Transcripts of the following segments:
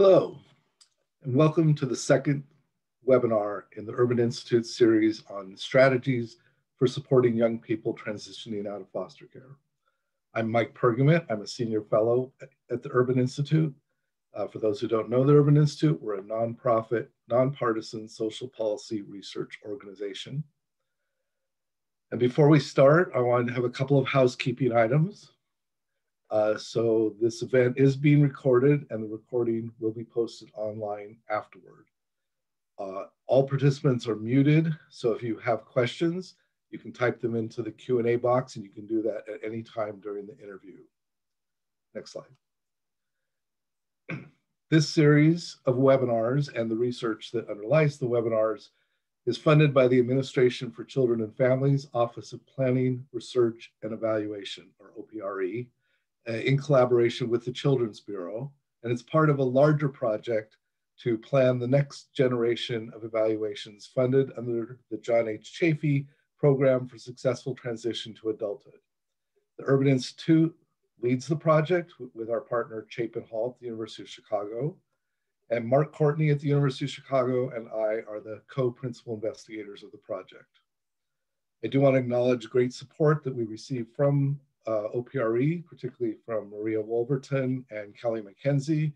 Hello, and welcome to the second webinar in the Urban Institute series on strategies for supporting young people transitioning out of foster care. I'm Mike Pergamit. I'm a senior fellow at the Urban Institute. Uh, for those who don't know the Urban Institute, we're a nonprofit, nonpartisan social policy research organization. And before we start, I wanted to have a couple of housekeeping items. Uh, so this event is being recorded and the recording will be posted online afterward. Uh, all participants are muted, so if you have questions, you can type them into the Q&A box and you can do that at any time during the interview. Next slide. this series of webinars and the research that underlies the webinars is funded by the Administration for Children and Families Office of Planning, Research, and Evaluation, or OPRE, Uh, in collaboration with the Children's Bureau. And it's part of a larger project to plan the next generation of evaluations funded under the John H. Chafee Program for Successful Transition to Adulthood. The Urban Institute leads the project with our partner Chapin Hall at the University of Chicago. And Mark Courtney at the University of Chicago and I are the co-principal investigators of the project. I do want to acknowledge great support that we received from uh, OPRE, particularly from Maria Woolverton and Kelly McKenzie,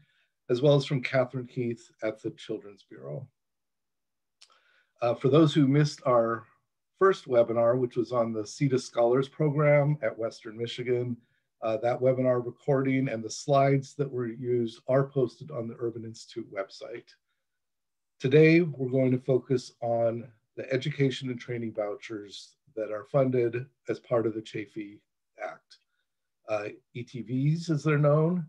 as well as from Catherine Heath at the Children's Bureau. Uh, for those who missed our first webinar, which was on the Seita Scholars Program at Western Michigan, uh, that webinar recording and the slides that were used are posted on the Urban Institute website. Today, we're going to focus on the education and training vouchers that are funded as part of the Chafee Act. Uh, ETVs, as they're known,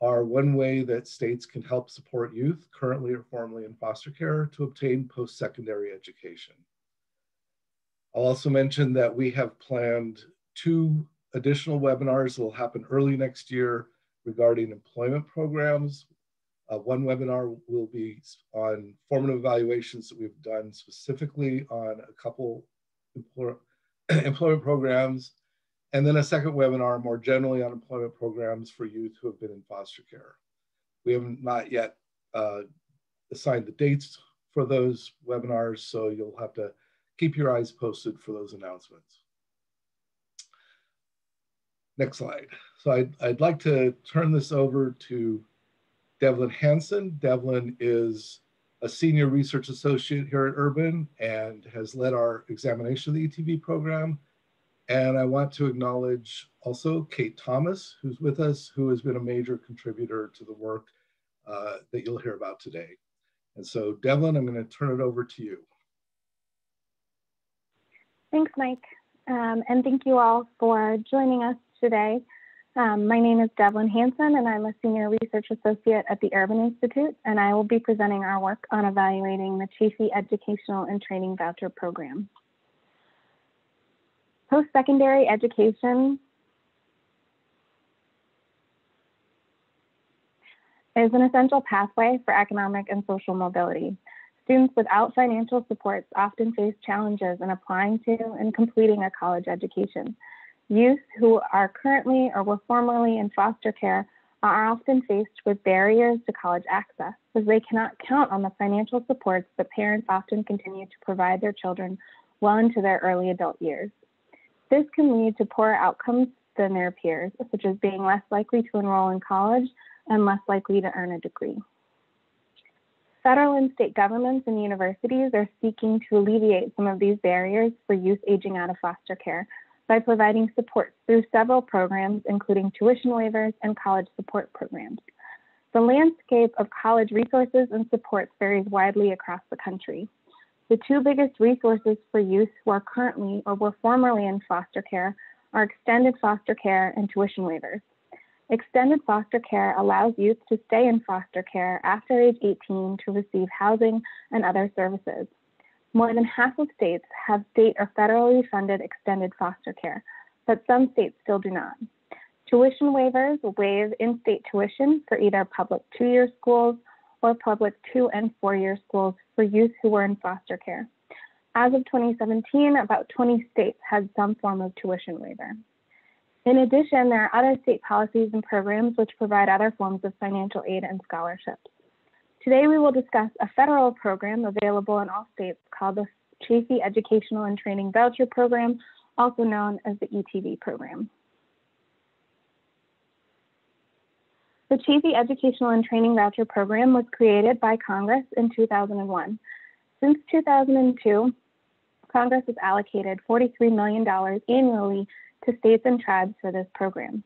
are one way that states can help support youth currently or formerly in foster care to obtain post-secondary education. I'll also mention that we have planned two additional webinars that will happen early next year regarding employment programs. Uh, one webinar will be on formative evaluations that we've done specifically on a couple employment programs and then a second webinar more generally on employment programs for youth who have been in foster care. We have not yet uh, assigned the dates for those webinars, so you'll have to keep your eyes posted for those announcements. Next slide. So I'd, I'd like to turn this over to Devlin Hanson. Devlin is a senior research associate here at Urban and has led our examination of the ETV program and I want to acknowledge also Kate Thomas, who's with us, who has been a major contributor to the work uh, that you'll hear about today. And so Devlin, I'm going to turn it over to you. Thanks, Mike. Um, and thank you all for joining us today. Um, my name is Devlin Hanson, and I'm a Senior Research Associate at the Urban Institute, and I will be presenting our work on evaluating the Chafee Educational and Training Voucher Program. Post-secondary education is an essential pathway for economic and social mobility. Students without financial supports often face challenges in applying to and completing a college education. Youth who are currently or were formerly in foster care are often faced with barriers to college access as they cannot count on the financial supports that parents often continue to provide their children well into their early adult years. This can lead to poorer outcomes than their peers, such as being less likely to enroll in college and less likely to earn a degree. Federal and state governments and universities are seeking to alleviate some of these barriers for youth aging out of foster care by providing support through several programs, including tuition waivers and college support programs. The landscape of college resources and supports varies widely across the country. The two biggest resources for youth who are currently or were formerly in foster care are extended foster care and tuition waivers. Extended foster care allows youth to stay in foster care after age 18 to receive housing and other services. More than half of states have state or federally funded extended foster care, but some states still do not. Tuition waivers waive in state tuition for either public two year schools or public two and four year schools for youth who were in foster care. As of 2017, about 20 states had some form of tuition waiver. In addition, there are other state policies and programs which provide other forms of financial aid and scholarships. Today we will discuss a federal program available in all states called the Chafee Educational and Training Voucher Program, also known as the ETV program. The Chafee Educational and Training Voucher Program was created by Congress in 2001. Since 2002, Congress has allocated $43 million annually to states and tribes for this program.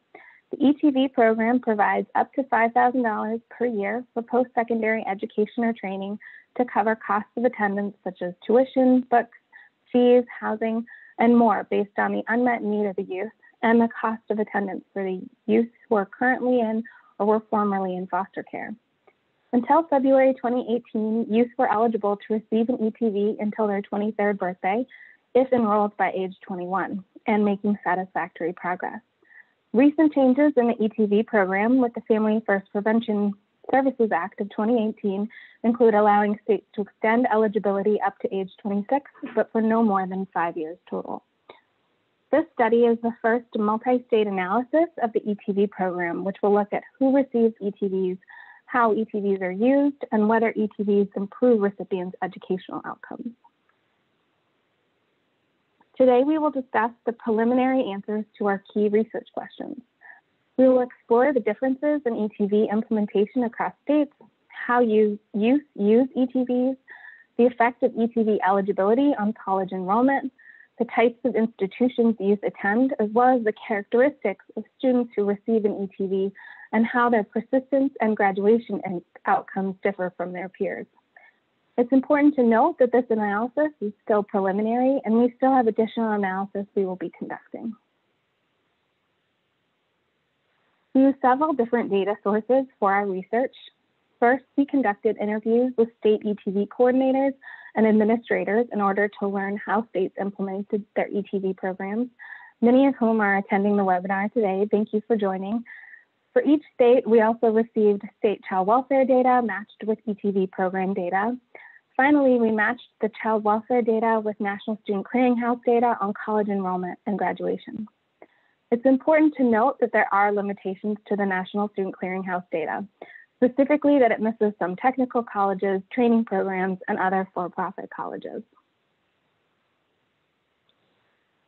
The ETV program provides up to $5,000 per year for post-secondary education or training to cover costs of attendance such as tuition, books, fees, housing, and more based on the unmet need of the youth and the cost of attendance for the youth who are currently in or were formerly in foster care. Until February 2018, youth were eligible to receive an ETV until their 23rd birthday if enrolled by age 21 and making satisfactory progress. Recent changes in the ETV program with the Family First Prevention Services Act of 2018 include allowing states to extend eligibility up to age 26, but for no more than five years total. This study is the first multi-state analysis of the ETV program, which will look at who receives ETVs, how ETVs are used, and whether ETVs improve recipients' educational outcomes. Today, we will discuss the preliminary answers to our key research questions. We will explore the differences in ETV implementation across states, how youth use ETVs, the effect of ETV eligibility on college enrollment, the types of institutions youth attend, as well as the characteristics of students who receive an ETV and how their persistence and graduation outcomes differ from their peers. It's important to note that this analysis is still preliminary and we still have additional analysis we will be conducting. We use several different data sources for our research. First, we conducted interviews with state ETV coordinators and administrators in order to learn how states implemented their ETV programs, many of whom are attending the webinar today. Thank you for joining. For each state, we also received state child welfare data matched with ETV program data. Finally, we matched the child welfare data with National Student Clearinghouse data on college enrollment and graduation. It's important to note that there are limitations to the National Student Clearinghouse data, specifically that it misses some technical colleges, training programs, and other for-profit colleges.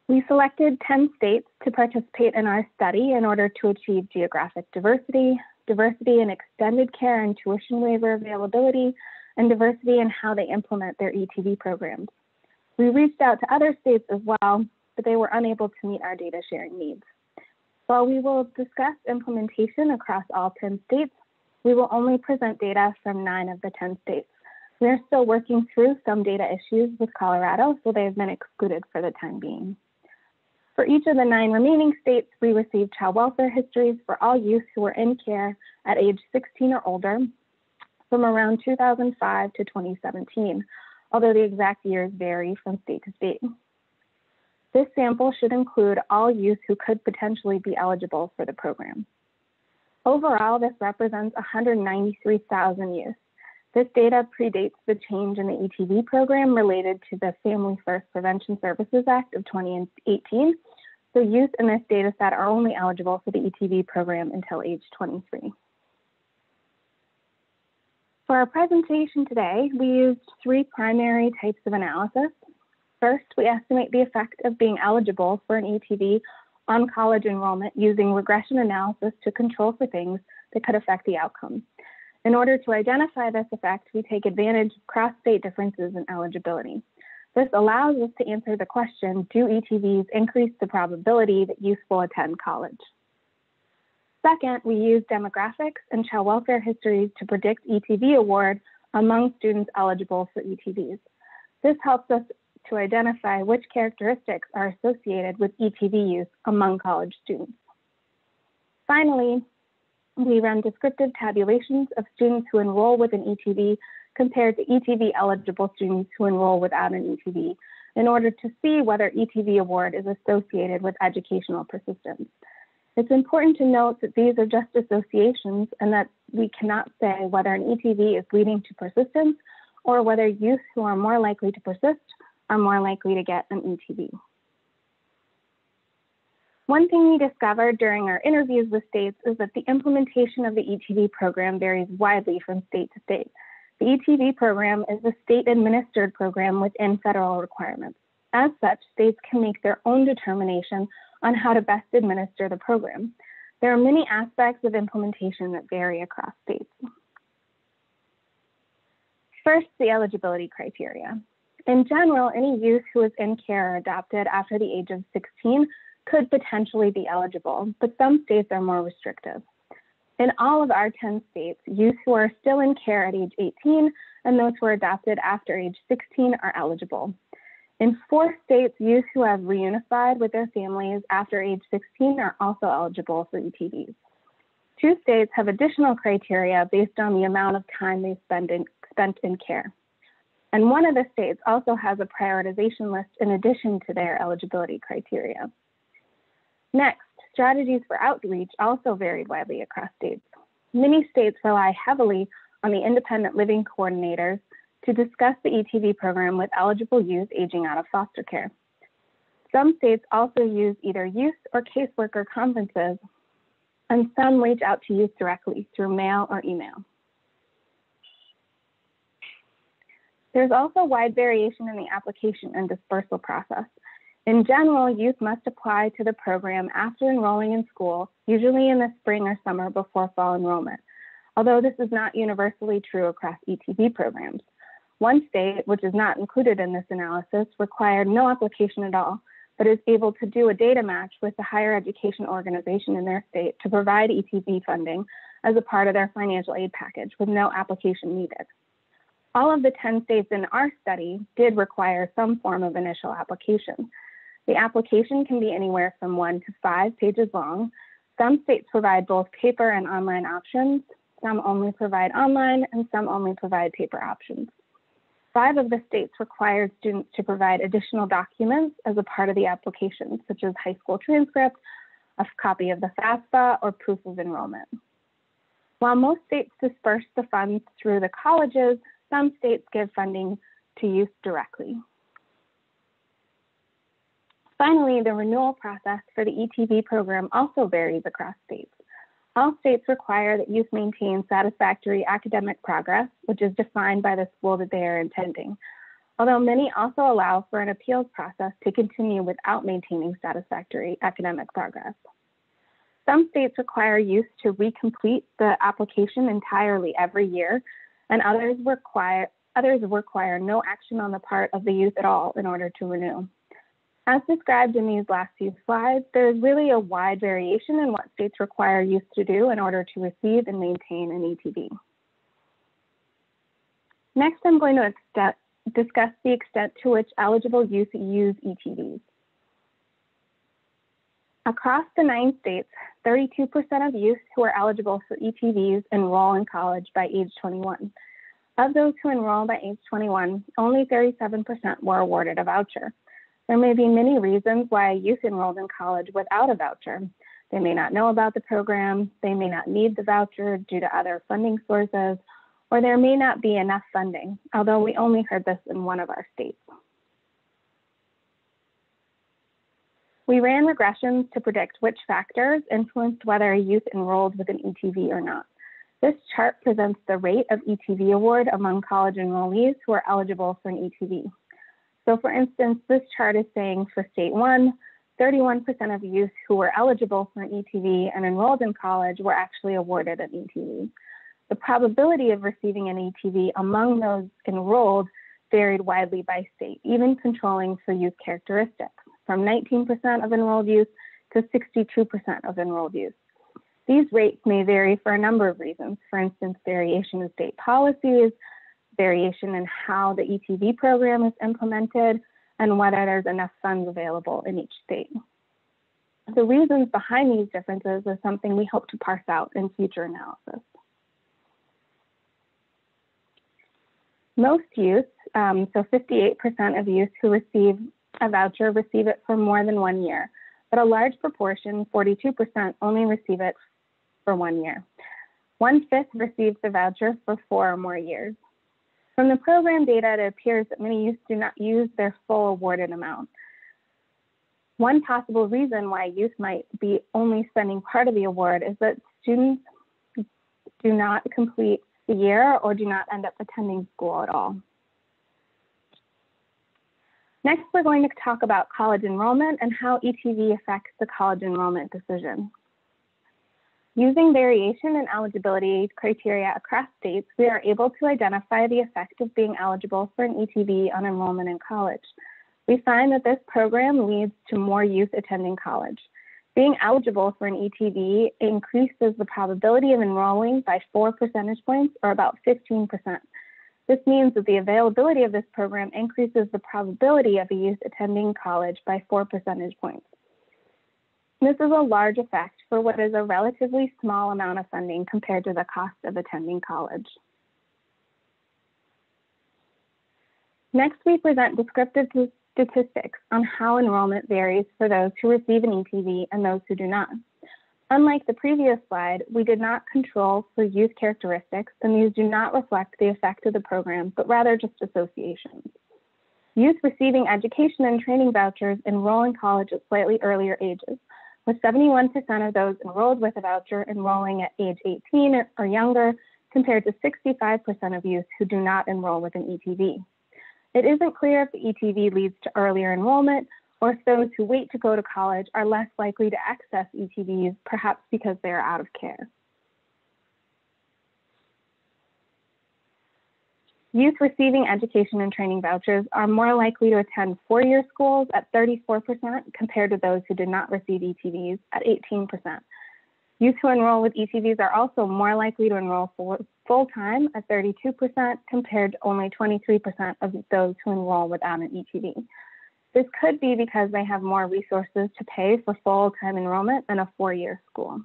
We selected 10 states to participate in our study in order to achieve geographic diversity, diversity in extended care and tuition waiver availability, and diversity in how they implement their ETV programs. We reached out to other states as well, but they were unable to meet our data sharing needs. While we will discuss implementation across all 10 states, we will only present data from nine of the 10 states. We are still working through some data issues with Colorado, so they have been excluded for the time being. For each of the nine remaining states, we received child welfare histories for all youth who were in care at age 16 or older from around 2005 to 2017, although the exact years vary from state to state. This sample should include all youth who could potentially be eligible for the program. Overall, this represents 193,000 youth. This data predates the change in the ETV program related to the Family First Prevention Services Act of 2018. So youth in this data set are only eligible for the ETV program until age 23. For our presentation today, we used three primary types of analysis. First, we estimate the effect of being eligible for an ETV on college enrollment using regression analysis to control for things that could affect the outcome. In order to identify this effect, we take advantage of cross-state differences in eligibility. This allows us to answer the question, do ETVs increase the probability that youth will attend college? Second, we use demographics and child welfare histories to predict ETV award among students eligible for ETVs. This helps us to identify which characteristics are associated with ETV use among college students. Finally, we run descriptive tabulations of students who enroll with an ETV compared to ETV eligible students who enroll without an ETV in order to see whether ETV award is associated with educational persistence. It's important to note that these are just associations and that we cannot say whether an ETV is leading to persistence or whether youth who are more likely to persist are more likely to get an ETV. One thing we discovered during our interviews with states is that the implementation of the ETV program varies widely from state to state. The ETV program is a state administered program within federal requirements. As such, states can make their own determination on how to best administer the program. There are many aspects of implementation that vary across states. First, the eligibility criteria. In general, any youth who is in care or adopted after the age of 16 could potentially be eligible, but some states are more restrictive. In all of our 10 states, youth who are still in care at age 18 and those who are adopted after age 16 are eligible. In four states, youth who have reunified with their families after age 16 are also eligible for ETVs. Two states have additional criteria based on the amount of time they spend in, spent in care. And one of the states also has a prioritization list in addition to their eligibility criteria. Next, strategies for outreach also varied widely across states. Many states rely heavily on the independent living coordinators to discuss the ETV program with eligible youth aging out of foster care. Some states also use either youth or caseworker conferences, and some reach out to youth directly through mail or email. There's also wide variation in the application and dispersal process. In general, youth must apply to the program after enrolling in school, usually in the spring or summer before fall enrollment, although this is not universally true across ETV programs. One state, which is not included in this analysis, required no application at all, but is able to do a data match with the higher education organization in their state to provide ETV funding as a part of their financial aid package with no application needed. All of the 10 states in our study did require some form of initial application. The application can be anywhere from one to five pages long. Some states provide both paper and online options. Some only provide online and some only provide paper options. Five of the states required students to provide additional documents as a part of the application, such as high school transcript, a copy of the FAFSA, or proof of enrollment. While most states disperse the funds through the colleges, some states give funding to youth directly. Finally, the renewal process for the ETV program also varies across states. All states require that youth maintain satisfactory academic progress, which is defined by the school that they are attending, although many also allow for an appeals process to continue without maintaining satisfactory academic progress. Some states require youth to recomplete the application entirely every year, and others require, others require no action on the part of the youth at all in order to renew. As described in these last few slides, there is really a wide variation in what states require youth to do in order to receive and maintain an ETV. Next, I'm going to discuss the extent to which eligible youth use ETVs. Across the nine states, 32% of youth who are eligible for ETVs enroll in college by age 21. Of those who enroll by age 21, only 37% were awarded a voucher. There may be many reasons why a youth enrolled in college without a voucher. They may not know about the program, they may not need the voucher due to other funding sources, or there may not be enough funding, although we only heard this in one of our states. We ran regressions to predict which factors influenced whether a youth enrolled with an ETV or not. This chart presents the rate of ETV award among college enrollees who are eligible for an ETV. So for instance, this chart is saying for state one, 31% of youth who were eligible for an ETV and enrolled in college were actually awarded an ETV. The probability of receiving an ETV among those enrolled varied widely by state, even controlling for youth characteristics, from 19% of enrolled youth to 62% of enrolled youth. These rates may vary for a number of reasons, for instance, variation in state policies, variation in how the ETV program is implemented, and whether there's enough funds available in each state. The reasons behind these differences is something we hope to parse out in future analysis. Most youth, um, so 58% of youth who receive a voucher receive it for more than one year, but a large proportion, 42%, only receive it for one year. One fifth receives the voucher for four or more years. From the program data, it appears that many youth do not use their full awarded amount. One possible reason why youth might be only spending part of the award is that students do not complete the year or do not end up attending school at all. Next, we're going to talk about college enrollment and how ETV affects the college enrollment decision. Using variation in eligibility criteria across states, we are able to identify the effect of being eligible for an ETV on enrollment in college. We find that this program leads to more youth attending college. Being eligible for an ETV increases the probability of enrolling by four percentage points or about 15%. This means that the availability of this program increases the probability of a youth attending college by four percentage points. This is a large effect for what is a relatively small amount of funding compared to the cost of attending college. Next, we present descriptive statistics on how enrollment varies for those who receive an ETV and those who do not. Unlike the previous slide, we did not control for youth characteristics, and these do not reflect the effect of the program, but rather just associations. Youth receiving education and training vouchers enroll in college at slightly earlier ages, with 71% of those enrolled with a voucher enrolling at age 18 or younger, compared to 65% of youth who do not enroll with an ETV. It isn't clear if the ETV leads to earlier enrollment or those who wait to go to college are less likely to access ETVs, perhaps because they are out of care. Youth receiving education and training vouchers are more likely to attend four-year schools at 34% compared to those who did not receive ETVs at 18%. Youth who enroll with ETVs are also more likely to enroll full-time at 32% compared to only 23% of those who enroll without an ETV. This could be because they have more resources to pay for full-time enrollment than a four-year school.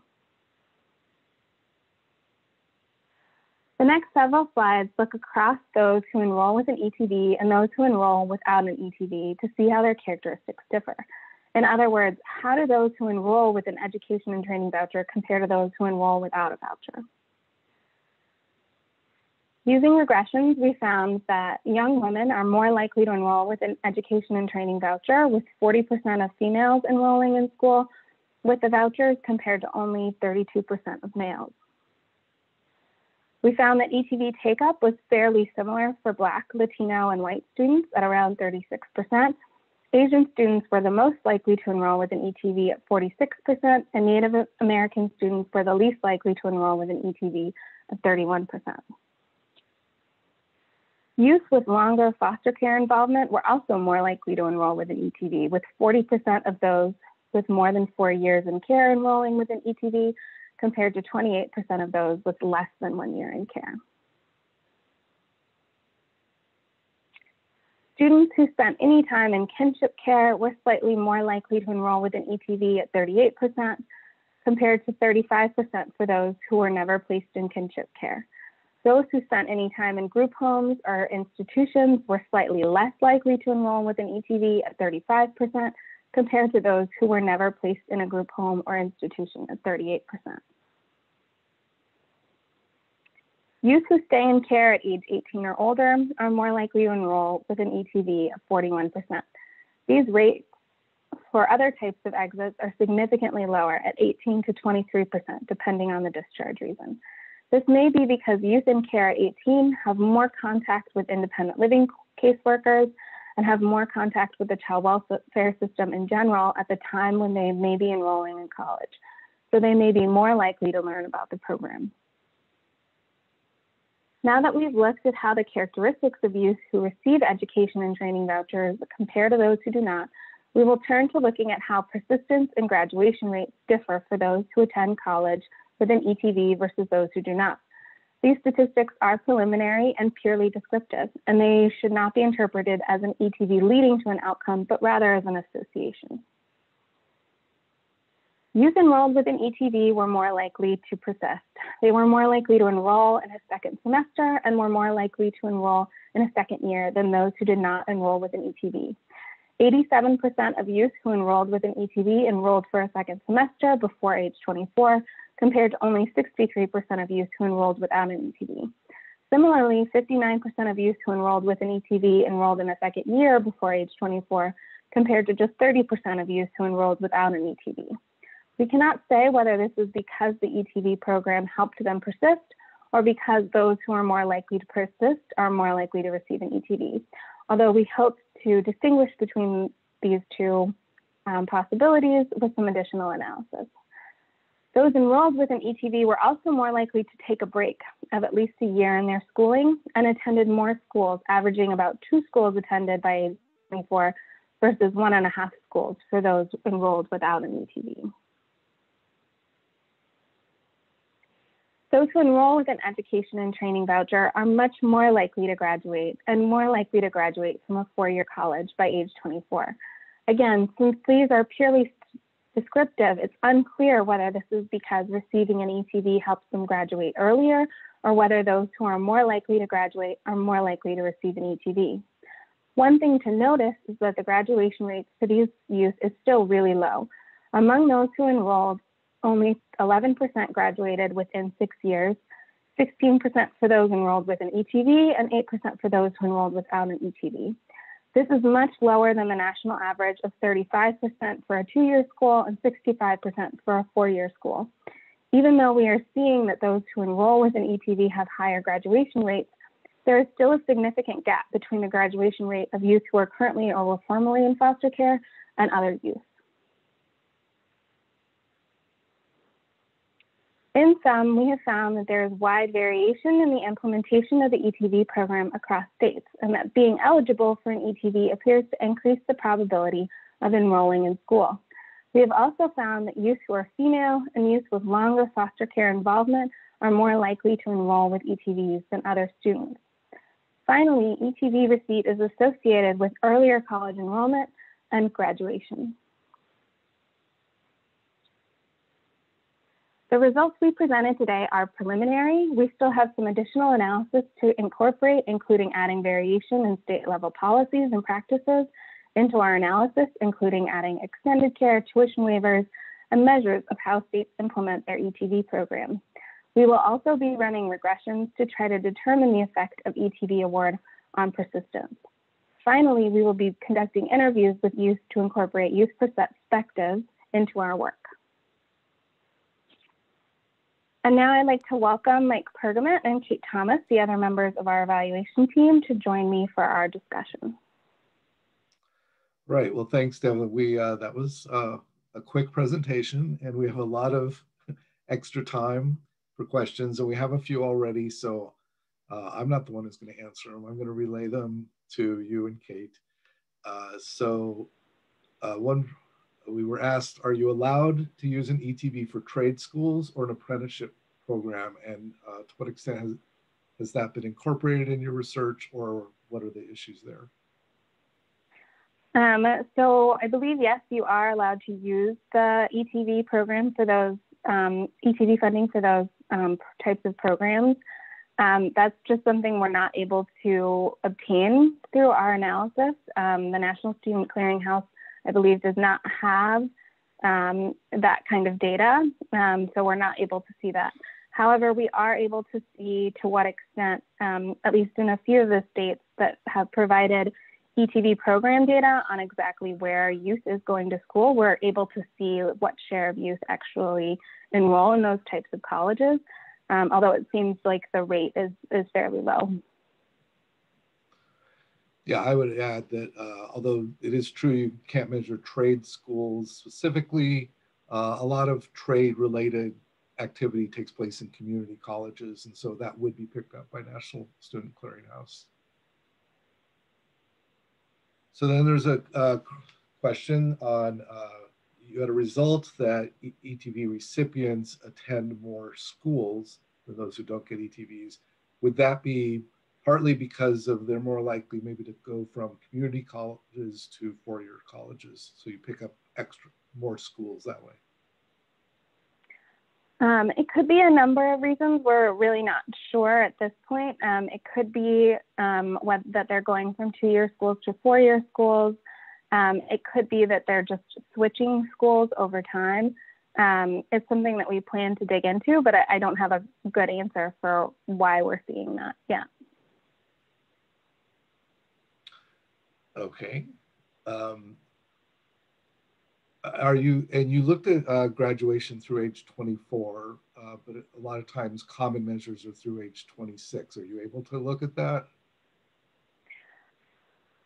The next several slides look across those who enroll with an ETV and those who enroll without an ETV to see how their characteristics differ. In other words, how do those who enroll with an education and training voucher compare to those who enroll without a voucher? Using regressions, we found that young women are more likely to enroll with an education and training voucher, with 40% of females enrolling in school with the vouchers compared to only 32% of males. We found that ETV take up was fairly similar for Black, Latino, and white students at around 36%. Asian students were the most likely to enroll with an ETV at 46%, and Native American students were the least likely to enroll with an ETV at 31%. Youth with longer foster care involvement were also more likely to enroll with an ETV, with 40% of those with more than four years in care enrolling with an ETV compared to 28% of those with less than one year in care. Students who spent any time in kinship care were slightly more likely to enroll with an ETV at 38%, compared to 35% for those who were never placed in kinship care. Those who spent any time in group homes or institutions were slightly less likely to enroll with an ETV at 35%, compared to those who were never placed in a group home or institution at 38%. Youth who stay in care at age 18 or older are more likely to enroll with an ETV of 41%. These rates for other types of exits are significantly lower at 18 to 23%, depending on the discharge reason. This may be because youth in care at 18 have more contact with independent living caseworkers and have more contact with the child welfare system in general at the time when they may be enrolling in college. So they may be more likely to learn about the program. Now that we've looked at how the characteristics of youth who receive education and training vouchers compare to those who do not, we will turn to looking at how persistence and graduation rates differ for those who attend college with an ETV versus those who do not. These statistics are preliminary and purely descriptive, and they should not be interpreted as an ETV leading to an outcome, but rather as an association. Youth enrolled with an ETV were more likely to persist. They were more likely to enroll in a second semester and were more likely to enroll in a second year than those who did not enroll with an ETV. 87% of youth who enrolled with an ETV enrolled for a second semester before age 24, compared to only 63% of youth who enrolled without an ETV. Similarly, 59% of youth who enrolled with an ETV enrolled in a second year before age 24, compared to just 30% of youth who enrolled without an ETV. We cannot say whether this is because the ETV program helped them persist or because those who are more likely to persist are more likely to receive an ETV. Although we hope to distinguish between these two um, possibilities with some additional analysis. Those enrolled with an ETV were also more likely to take a break of at least a year in their schooling and attended more schools, averaging about two schools attended by age 24 versus one and a half schools for those enrolled without an ETV. Those who enroll with an education and training voucher are much more likely to graduate and more likely to graduate from a four-year college by age 24. Again, since these are purely descriptive, it's unclear whether this is because receiving an ETV helps them graduate earlier or whether those who are more likely to graduate are more likely to receive an ETV. One thing to notice is that the graduation rate for these youth is still really low. Among those who enrolled, only 11% graduated within six years, 16% for those enrolled with an ETV, and 8% for those who enrolled without an ETV. This is much lower than the national average of 35% for a two-year school and 65% for a four-year school. Even though we are seeing that those who enroll with an ETV have higher graduation rates, there is still a significant gap between the graduation rate of youth who are currently or were formerly in foster care and other youth. In sum, we have found that there is wide variation in the implementation of the ETV program across states, and that being eligible for an ETV appears to increase the probability of enrolling in school. We have also found that youth who are female and youth with longer foster care involvement are more likely to enroll with ETVs than other students. Finally, ETV receipt is associated with earlier college enrollment and graduation. The results we presented today are preliminary. We still have some additional analysis to incorporate, including adding variation in state level policies and practices into our analysis, including adding extended care, tuition waivers, and measures of how states implement their ETV program. We will also be running regressions to try to determine the effect of ETV award on persistence. Finally, we will be conducting interviews with youth to incorporate youth perspectives into our work. And now I'd like to welcome Mike Pergamit and Kate Thomas, the other members of our evaluation team, to join me for our discussion. Right. Well, thanks, Devlin. We uh, that was uh, a quick presentation, and we have a lot of extra time for questions, and we have a few already. So uh, I'm not the one who's going to answer them. I'm going to relay them to you and Kate. Uh, so uh, one we were asked, are you allowed to use an ETV for trade schools or an apprenticeship program? And uh, to what extent has, has that been incorporated in your research or what are the issues there? Um, so I believe, yes, you are allowed to use the ETV program for those, um, ETV funding for those um, types of programs. Um, that's just something we're not able to obtain through our analysis. Um, the National Student Clearinghouse I believe, does not have um, that kind of data. Um, so we're not able to see that. However, we are able to see to what extent, um, at least in a few of the states that have provided ETV program data on exactly where youth is going to school, we're able to see what share of youth actually enroll in those types of colleges, um, although it seems like the rate is, is fairly low. Yeah, I would add that uh, although it is true you can't measure trade schools specifically, uh, a lot of trade related activity takes place in community colleges. And so that would be picked up by National Student Clearinghouse. So then there's a, a question on, uh, you had a result that ETV recipients attend more schools than those who don't get ETVs. Would that be partly because of they're more likely maybe to go from community colleges to four-year colleges. So you pick up extra more schools that way. Um, it could be a number of reasons. We're really not sure at this point. Um, it could be um, what, that they're going from two-year schools to four-year schools. Um, it could be that they're just switching schools over time. Um, it's something that we plan to dig into, but I, I don't have a good answer for why we're seeing that yet. Okay. Um, are you, and you looked at uh, graduation through age 24, uh, but a lot of times common measures are through age 26. Are you able to look at that?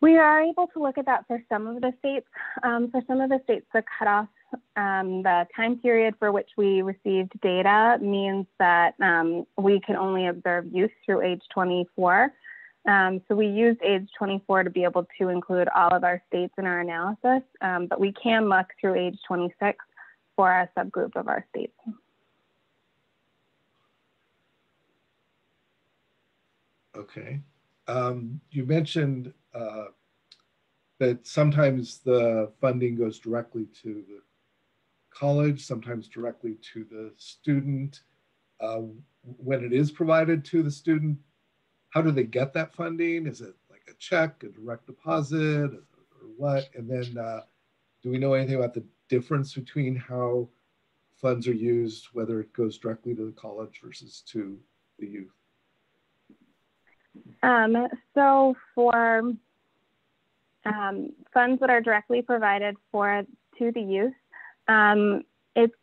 We are able to look at that for some of the states. Um, for some of the states, the cutoff, um, the time period for which we received data means that um, we can only observe youth through age 24. Um, so we used age 24 to be able to include all of our states in our analysis, um, but we can look through age 26 for a subgroup of our states. Okay. Um, you mentioned uh, that sometimes the funding goes directly to the college, sometimes directly to the student. Uh, when it is provided to the student, how do they get that funding? Is it like a check, a direct deposit, or, what? And then uh, do we know anything about the difference between how funds are used, whether it goes directly to the college versus to the youth? Um, so for um, funds that are directly provided for to the youth, um, it's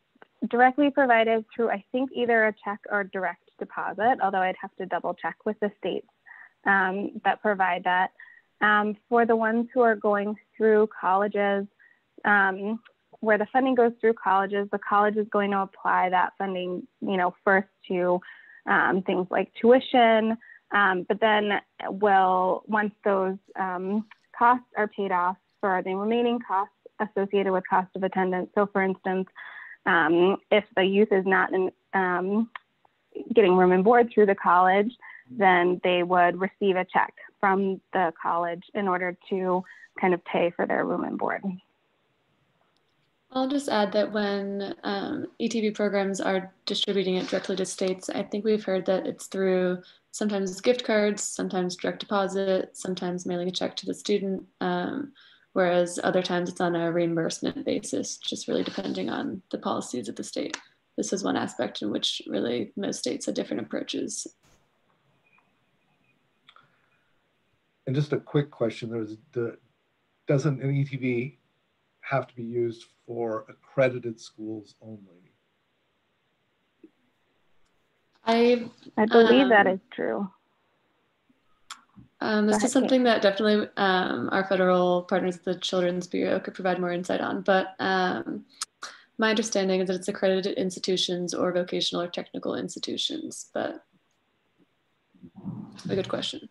directly provided through, I think, either a check or direct deposit, although I'd have to double check with the states um, that provide that. Um, for the ones who are going through colleges, um, where the funding goes through colleges, the college is going to apply that funding, you know, first to um, things like tuition, um, but then will, once those um, costs are paid off for the remaining costs associated with cost of attendance. So for instance, if the youth is not in, getting room and board through the college, then they would receive a check from the college in order to kind of pay for their room and board. I'll just add that when um, ETV programs are distributing it directly to states, I think we've heard that it's through sometimes gift cards, sometimes direct deposit, sometimes mailing a check to the student, um, whereas other times it's on a reimbursement basis, just really depending on the policies of the state this is one aspect in which really most states have different approaches. And just a quick question, there's the, doesn't an ETV have to be used for accredited schools only? I, I believe um, that is true. Um, this is something that definitely um, our federal partners, the Children's Bureau, could provide more insight on. But um, my understanding is that it's accredited institutions or vocational or technical institutions, but a good question.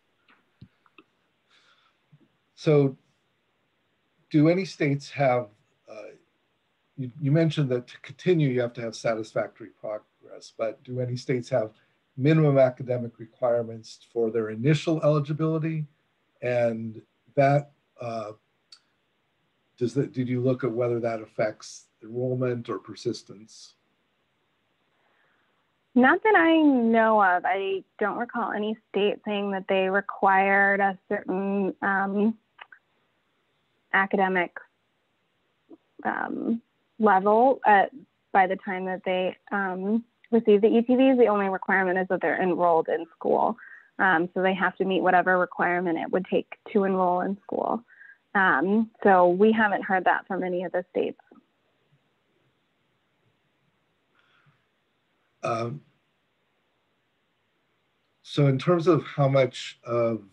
So do any states have, uh, you, you mentioned that to continue you have to have satisfactory progress, but do any states have minimum academic requirements for their initial eligibility? And that, uh, does that, did you look at whether that affects enrollment or persistence? Not that I know of. I don't recall any state saying that they required a certain um, academic um, level at, by the time that they um, receive the ETVs. The only requirement is that they're enrolled in school. Um, so they have to meet whatever requirement it would take to enroll in school. Um, so we haven't heard that from any of the states. Um, so in terms of how much of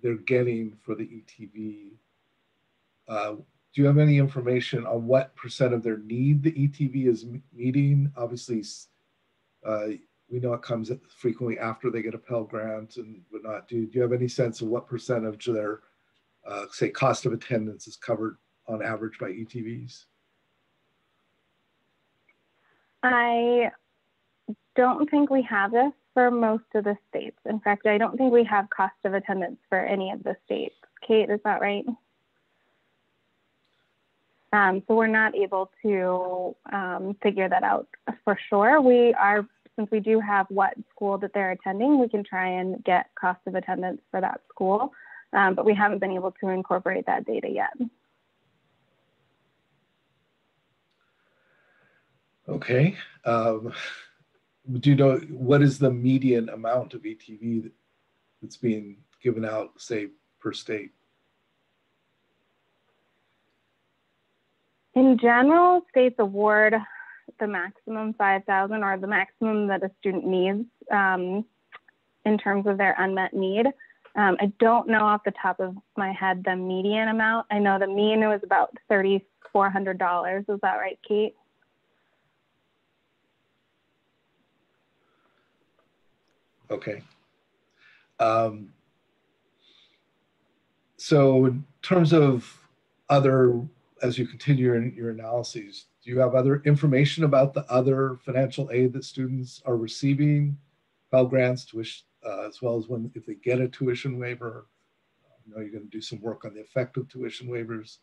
they're getting for the ETV, uh, do you have any information on what percent of their need the ETV is meeting? Obviously, uh, we know it comes frequently after they get a Pell Grant and whatnot. Do, do you have any sense of what percentage of their, uh, say, cost of attendance is covered on average by ETVs? I don't think we have this for most of the states. In fact, I don't think we have cost of attendance for any of the states. Kate, is that right? Um, so we're not able to um, figure that out for sure. We are, since we do have what school that they're attending, we can try and get cost of attendance for that school, um, but we haven't been able to incorporate that data yet. Okay. Do you know what is the median amount of ETV that's being given out, say, per state? In general, states award the maximum 5,000 or the maximum that a student needs um, in terms of their unmet need. Um, I don't know off the top of my head the median amount. I know the mean was about $3,400. Is that right, Kate? Okay. Um, so in terms of other, as you continue your, your analyses, do you have other information about the other financial aid that students are receiving, Pell Grants, tuition, uh, as well as when if they get a tuition waiver? I know you're going to do some work on the effect of tuition waivers.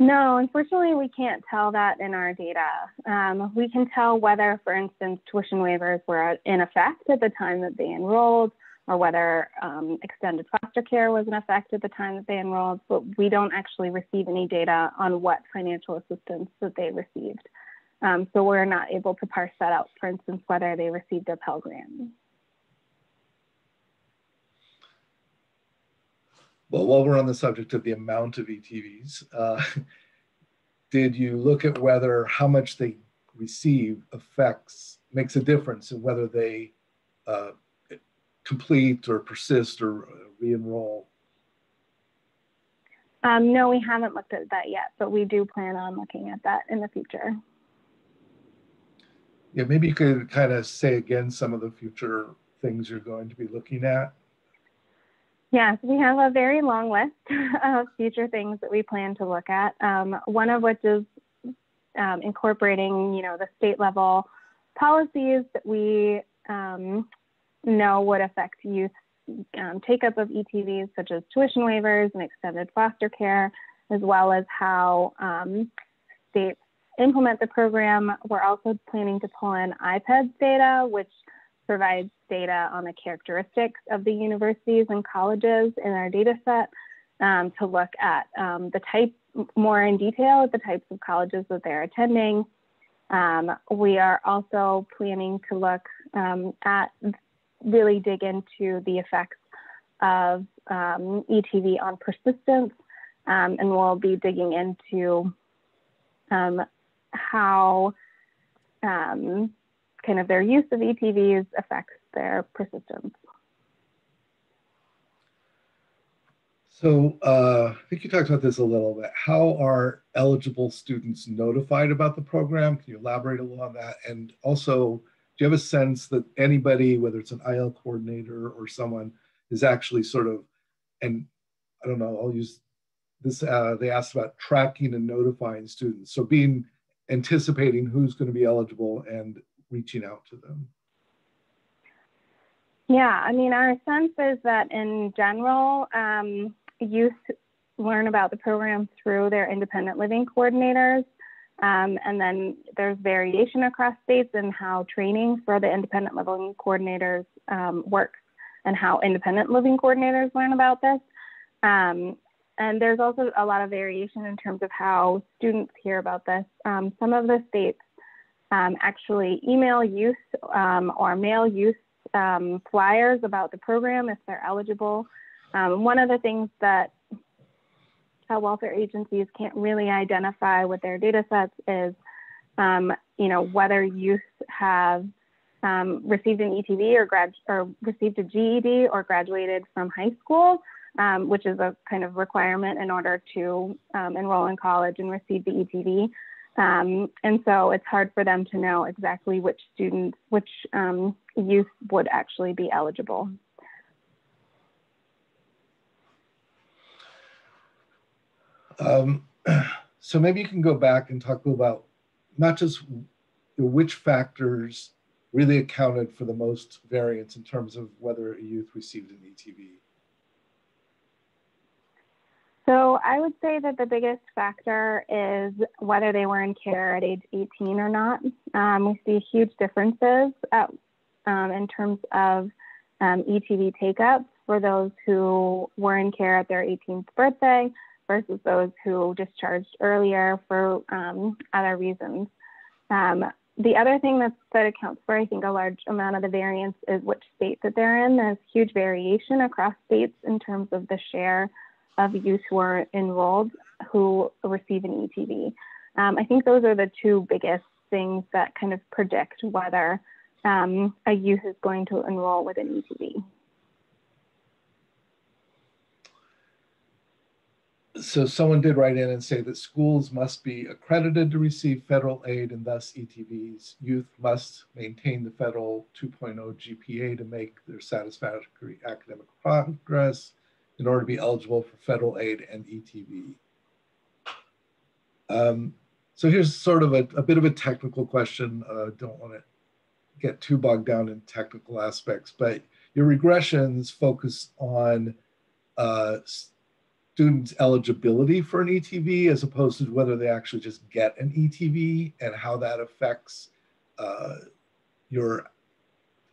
No, unfortunately, we can't tell that in our data. Um, we can tell whether, for instance, tuition waivers were in effect at the time that they enrolled, or whether um, extended foster care was in effect at the time that they enrolled, but we don't actually receive any data on what financial assistance that they received. Um, so we're not able to parse that out, for instance, whether they received a Pell Grant. Well, while we're on the subject of the amount of ETVs, uh, did you look at whether how much they receive affects, makes a difference in whether they uh, complete or persist or uh, re-enroll? Um, no, we haven't looked at that yet, but we do plan on looking at that in the future. Yeah, maybe you could kind of say again some of the future things you're going to be looking at. Yes, we have a very long list of future things that we plan to look at. Um, one of which is um, incorporating, you know, the state level policies that we um, know would affect youth um, take up of ETVs, such as tuition waivers and extended foster care, as well as how um, states implement the program. We're also planning to pull in IPEDS data, which provides data on the characteristics of the universities and colleges in our data set um, to look at um, the type more in detail at the types of colleges that they're attending. Um, we are also planning to look um, at really dig into the effects of um, ETV on persistence, um, and we'll be digging into how kind of their use of ETVs affects their persistence. So uh, I think you talked about this a little bit. How are eligible students notified about the program? Can you elaborate a little on that? And also, do you have a sense that anybody, whether it's an IL coordinator or someone, is actually sort of, and I don't know, I'll use this, uh, they asked about tracking and notifying students. So being, anticipating who's going to be eligible and reaching out to them? Yeah, I mean, our sense is that in general, um, youth learn about the program through their independent living coordinators. Um, and then there's variation across states in how training for the independent living coordinators um, works and how independent living coordinators learn about this. Um, and there's also a lot of variation in terms of how students hear about this. Um, some of the states um, actually email youth um, or mail youth um, flyers about the program if they're eligible. Um, one of the things that child welfare agencies can't really identify with their data sets is, um, you know, whether youth have um, received an ETV or, grad or received a GED or graduated from high school. which is a kind of requirement in order to enroll in college and receive the ETV. Um, and so it's hard for them to know exactly which students, which um, youth would actually be eligible. Um, so maybe you can go back and talk about not just which factors really accounted for the most variance in terms of whether a youth received an ETV. So I would say that the biggest factor is whether they were in care at age 18 or not. Um, we see huge differences at, um, in terms of um, ETV take-up for those who were in care at their 18th birthday versus those who discharged earlier for um, other reasons. Um, the other thing that's, that accounts for, I think, a large amount of the variance is which state that they're in. There's huge variation across states in terms of the share of youth who are enrolled who receive an ETV. Um, I think those are the two biggest things that kind of predict whether um, a youth is going to enroll with an ETV. So someone did write in and say that schools must be accredited to receive federal aid and thus ETVs. Youth must maintain the federal 2.0 GPA to make their satisfactory academic progress in order to be eligible for federal aid and ETV. Um, so here's sort of a, a, bit of a technical question. Uh, don't want to get too bogged down in technical aspects, but your regressions focus on uh, students' eligibility for an ETV as opposed to whether they actually just get an ETV and how that affects uh, your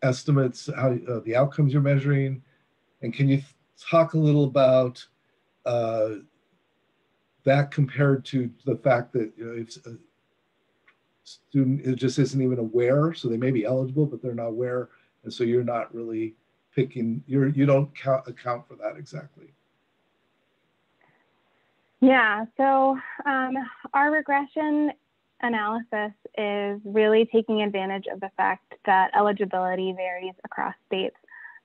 estimates, how uh, the outcomes you're measuring. And can you talk a little about uh, that compared to the fact that you know, if a student it just isn't even aware, so they may be eligible, but they're not aware, and so you're not really picking, you're you don't count, account for that exactly. Yeah, so um, our regression analysis is really taking advantage of the fact that eligibility varies across states.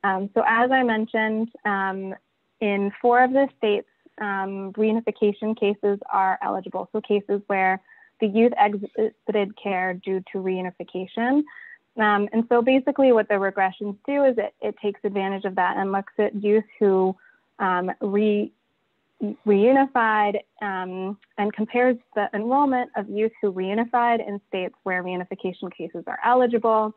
Um, so as I mentioned, um, in four of the states, um, reunification cases are eligible. So cases where the youth exited care due to reunification. Um, and so basically what the regressions do is it, it takes advantage of that and looks at youth who um, re, reunified um, and compares the enrollment of youth who reunified in states where reunification cases are eligible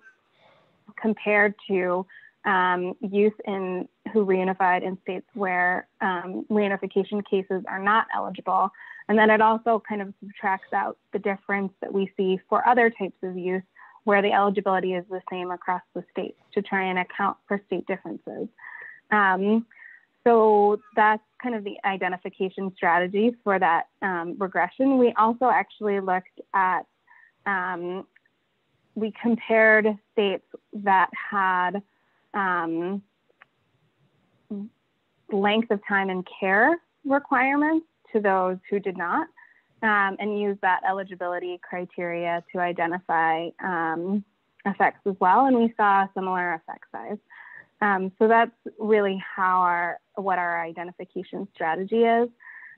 compared to um, youth in who reunified in states where um, reunification cases are not eligible. And then it also kind of subtracts out the difference that we see for other types of youth where the eligibility is the same across the states to try and account for state differences. Um, so that's kind of the identification strategy for that um, regression. We also actually looked at, um, we compared states that had um, length of time in care requirements to those who did not, um, and use that eligibility criteria to identify um, effects as well. And we saw a similar effect size. Um, so that's really how our what our identification strategy is.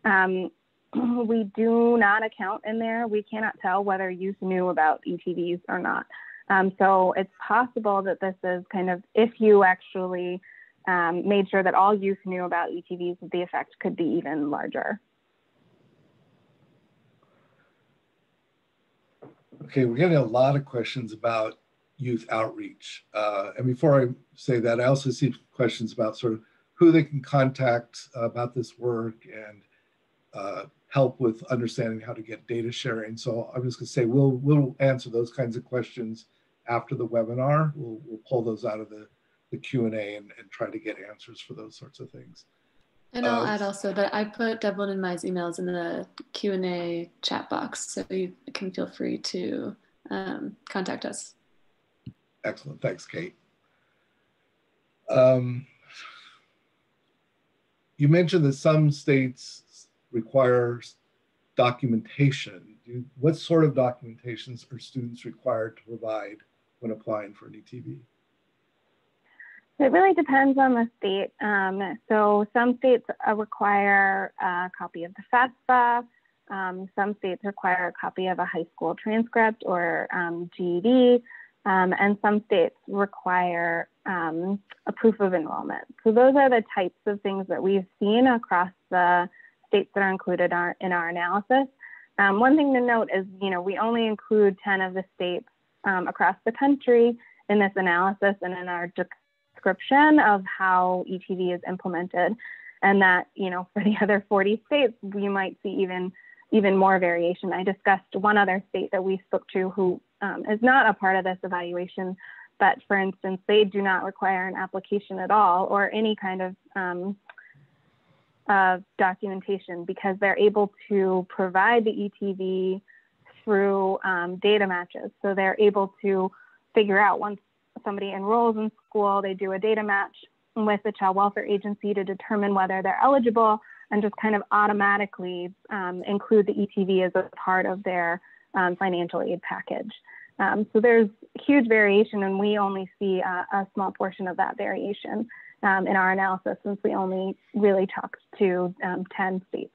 Um, we do not account in there. We cannot tell whether youth knew about ETVs or not. Um, so it's possible that this is kind of if you actually um, made sure that all youth knew about ETVs, the effect could be even larger. Okay, we're getting a lot of questions about youth outreach. Uh, and before I say that, I also see questions about sort of who they can contact about this work and uh, help with understanding how to get data sharing. So I'm just gonna say we'll, we'll answer those kinds of questions after the webinar. We'll, we'll pull those out of the, the Q&A and, and try to get answers for those sorts of things. And I'll uh, add also that I put Devlin and Mai's emails in the Q&A chat box, so you can feel free to um, contact us. Excellent, thanks, Kate. Um, you mentioned that some states require documentation. What sort of documentations are students required to provide when applying for an ETV? It really depends on the state. Um, so some states uh, require a copy of the FAFSA. Um, some states require a copy of a high school transcript or um, GED. Um, and some states require um, a proof of enrollment. So those are the types of things that we've seen across the states that are included our, in our analysis. Um, one thing to note is, you know, we only include 10 of the states um, across the country in this analysis and in our description of how ETV is implemented. And that, you know, for the other 40 states, we might see even even more variation. I discussed one other state that we spoke to who um, is not a part of this evaluation, but for instance, they do not require an application at all or any kind of um, of documentation because they're able to provide the ETV through um, data matches. So they're able to figure out once somebody enrolls in school, they do a data match with the child welfare agency to determine whether they're eligible and just kind of automatically um, include the ETV as a part of their um, financial aid package. Um, so there's huge variation, and we only see a, small portion of that variation um, in our analysis since we only really talked to um, 10 states.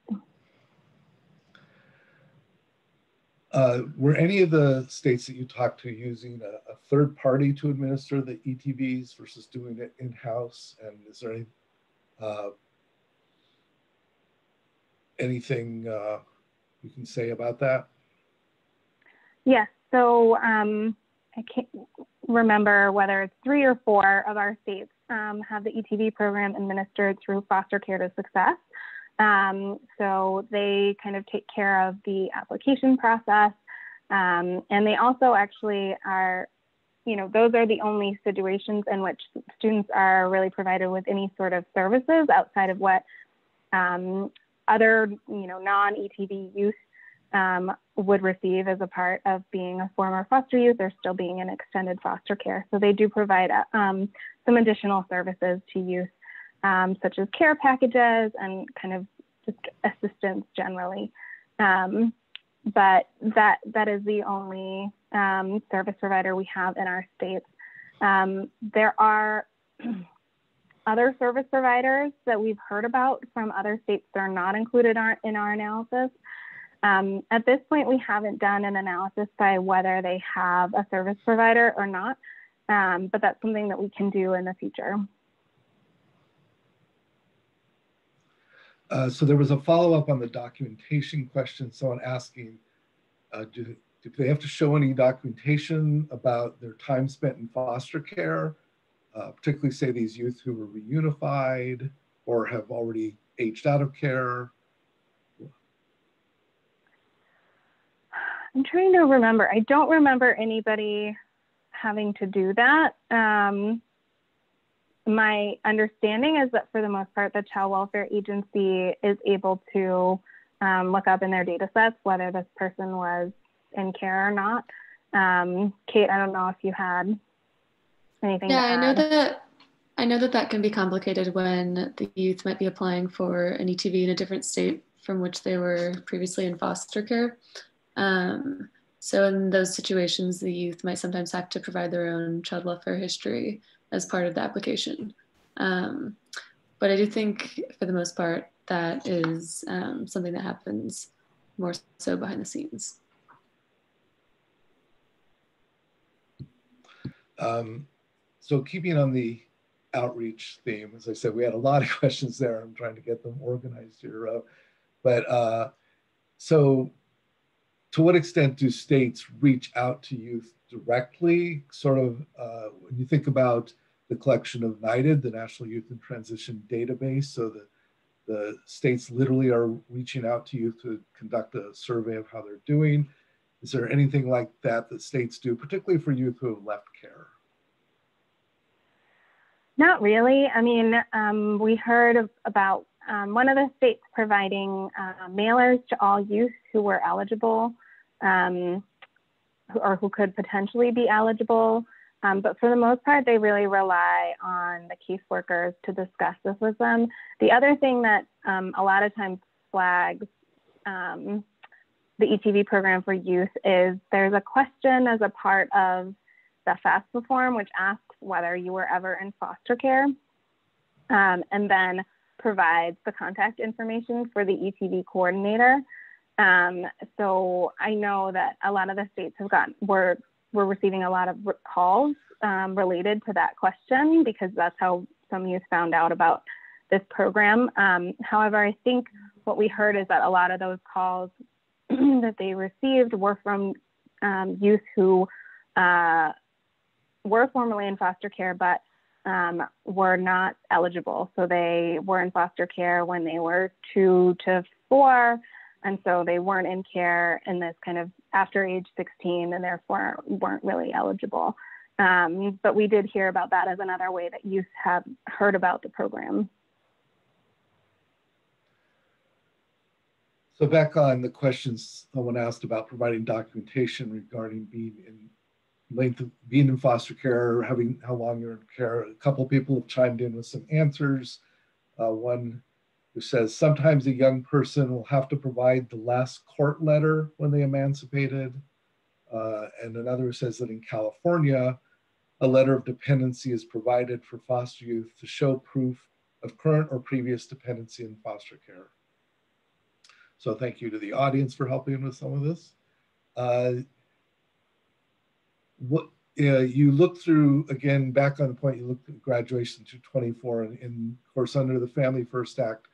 Uh, were any of the states that you talked to using a, a, third party to administer the ETVs versus doing it in-house? And is there any, uh, anything uh, you can say about that? Yes. So um, I can't remember whether it's three or four of our states um, have the ETV program administered through Foster Care to Success. Um, so they kind of take care of the application process. Um, and they also actually are, you know, those are the only situations in which students are really provided with any sort of services outside of what um, other, you know, non-ETV youth um, would receive as a part of being a former foster youth or still being in extended foster care. So they do provide um, some additional services to youth um, such as care packages and kind of just assistance generally. Um, but that that is the only um, service provider we have in our states. Um, there are other service providers that we've heard about from other states that are not included our, in our analysis. Um, at this point, we haven't done an analysis by whether they have a service provider or not, um, but that's something that we can do in the future. Uh, so there was a follow-up on the documentation question. Someone asking, uh, do, do they have to show any documentation about their time spent in foster care, uh, particularly say these youth who were reunified or have already aged out of care? I'm trying to remember. I don't remember anybody having to do that. Um, my understanding is that for the most part, the Child Welfare Agency is able to um, look up in their data sets whether this person was in care or not. Um, Kate, I don't know if you had anything. Yeah, I know that. I know that that can be complicated when the youth might be applying for an ETV in a different state from which they were previously in foster care. Um, so in those situations, the youth might sometimes have to provide their own child welfare history as part of the application. Um, but I do think for the most part, that is um, something that happens more so behind the scenes. Um, so keeping on the outreach theme, as I said, we had a lot of questions there. I'm trying to get them organized here. Uh, but uh, so to what extent do states reach out to youth directly? Sort of uh, when you think about the collection of NYTD, the National Youth in Transition Database. So the, the states literally are reaching out to youth to conduct a survey of how they're doing. Is there anything like that that states do, particularly for youth who have left care? Not really. I mean, um, we heard of, about um, one of the states providing uh, mailers to all youth who were eligible um, or who could potentially be eligible. Um, but for the most part, they really rely on the caseworkers to discuss this with them. The other thing that um, a lot of times flags um, the ETV program for youth is there's a question as a part of the FAFSA form, which asks whether you were ever in foster care, um, and then provides the contact information for the ETV coordinator. Um, so I know that a lot of the states have gotten, were we're receiving a lot of calls um, related to that question because that's how some youth found out about this program. Um, however, I think what we heard is that a lot of those calls that they received were from um, youth who uh, were formerly in foster care but um, were not eligible. So they were in foster care when they were two to four and so they weren't in care in this kind of after age 16 and therefore weren't really eligible. Um, but we did hear about that as another way that youth have heard about the program. So back on the questions someone asked about providing documentation regarding being in length of being in foster care, or having how long you're in care. A couple people have chimed in with some answers. Uh, one which says sometimes a young person will have to provide the last court letter when they emancipated. Uh, and another says that in California, a letter of dependency is provided for foster youth to show proof of current or previous dependency in foster care. So thank you to the audience for helping with some of this. Uh, what you look through again back on the point you looked at graduation to 24 and, and of course under the family first act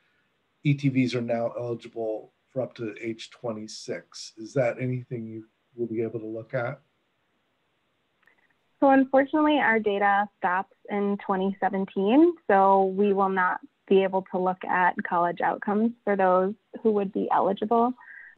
ETVs are now eligible for up to age 26. Is that anything you will be able to look at? So unfortunately, our data stops in 2017, so we will not be able to look at college outcomes for those who would be eligible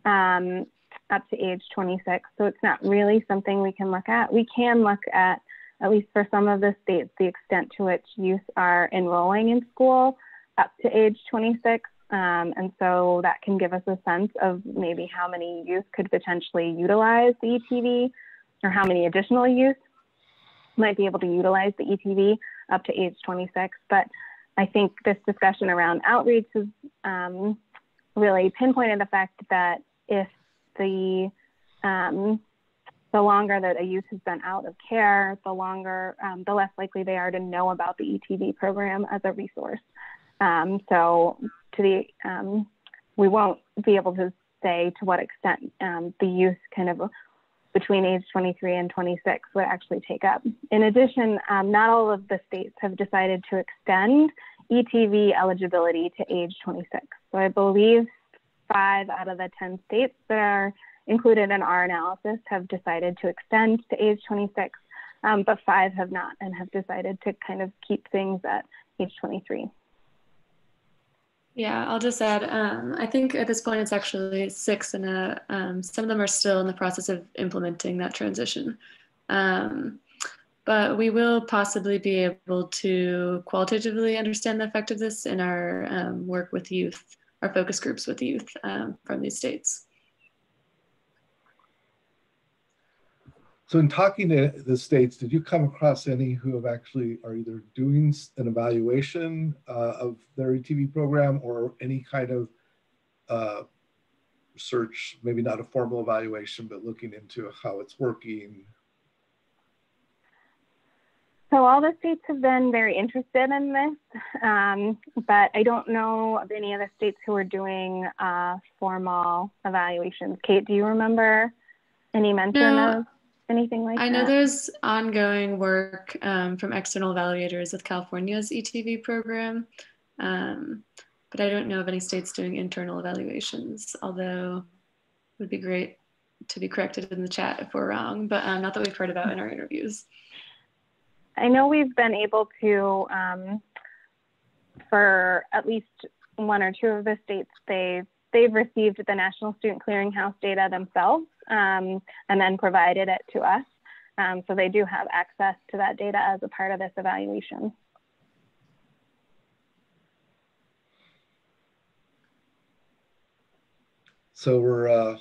um, up to age 26. So it's not really something we can look at. We can look at, at least for some of the states, the extent to which youth are enrolling in school up to age 26. Um, and so that can give us a sense of maybe how many youth could potentially utilize the ETV or how many additional youth might be able to utilize the ETV up to age 26. But I think this discussion around outreach has um, really pinpointed the fact that if the um, the longer that a youth has been out of care, the longer, um, the less likely they are to know about the ETV program as a resource. Um, so to the, um, we won't be able to say to what extent um, the youth kind of between age 23 and 26 would actually take up. In addition, um, not all of the states have decided to extend ETV eligibility to age 26. So I believe five out of the 10 states that are included in our analysis have decided to extend to age 26, um, but five have not and have decided to kind of keep things at age 23. Yeah, I'll just add. Um, I think at this point it's actually six, and um, some of them are still in the process of implementing that transition. Um, but we will possibly be able to qualitatively understand the effect of this in our um, work with youth, our focus groups with youth um, from these states. So in talking to the states, did you come across any who have actually are either doing an evaluation uh, of their ETV program or any kind of uh, research, maybe not a formal evaluation, but looking into how it's working? So all the states have been very interested in this, um, but I don't know of any of the states who are doing uh, formal evaluations. Kate, do you remember any mention no. of? Anything like that? I that? know there's ongoing work um, from external evaluators with California's ETV program, um, but I don't know of any states doing internal evaluations, although it would be great to be corrected in the chat if we're wrong, but um, not that we've heard about in our interviews. I know we've been able to, um, for at least one or two of the states, they they've received the National Student Clearinghouse data themselves um, and then provided it to us. Um, so they do have access to that data as a part of this evaluation. So we're, uh,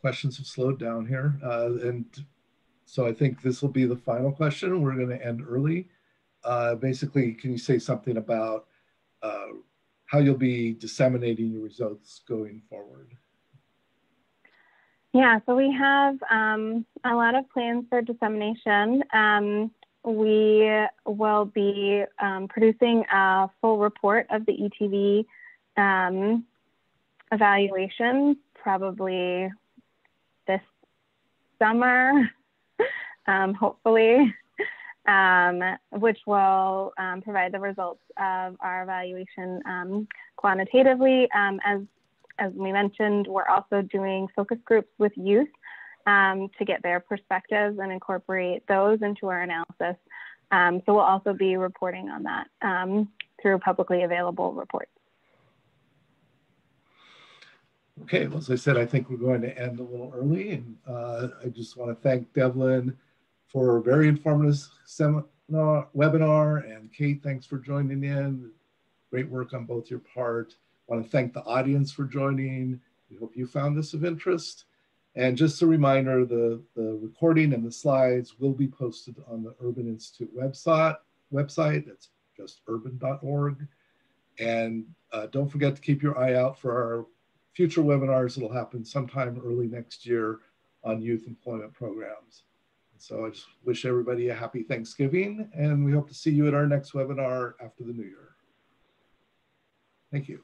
questions have slowed down here. Uh, and so I think this will be the final question. We're gonna end early. Uh, basically, can you say something about uh, how you'll be disseminating your results going forward? Yeah, so we have um, a lot of plans for dissemination. Um, we will be um, producing a full report of the ETV um, evaluation probably this summer, um, hopefully um, which will provide the results of our evaluation quantitatively. As, as we mentioned, we're also doing focus groups with youth um, to get their perspectives and incorporate those into our analysis. Um, so we'll also be reporting on that through publicly available reports. Okay, well, as I said, I think we're going to end a little early. And uh, I just want to thank Devlin for a very informative seminar, webinar. And Kate, thanks for joining in. Great work on both your part. Want to thank the audience for joining. We hope you found this of interest. And just a reminder, the, the recording and the slides will be posted on the Urban Institute website. website. It's just urban.org. And uh, don't forget to keep your eye out for our future webinars that'll happen sometime early next year on youth employment programs. So I just wish everybody a happy Thanksgiving and we hope to see you at our next webinar after the new year. Thank you.